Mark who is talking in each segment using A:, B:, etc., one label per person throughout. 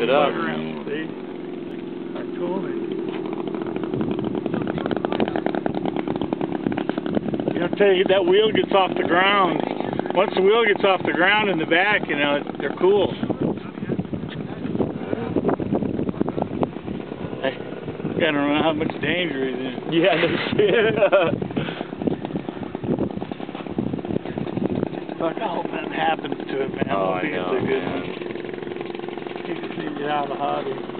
A: it up.
B: Around, see? I told him. You know, I tell you, that wheel gets off the ground. Once the wheel gets off the ground in the back, you know, they're cool. I, don't know how much danger is in.
A: Yeah, no shit.
B: Fuck, I hope nothing happens to it, man.
A: Oh,
B: I
A: I know,
B: it's a good
A: man.
B: You can see you how the hot is.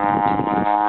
B: Thank you.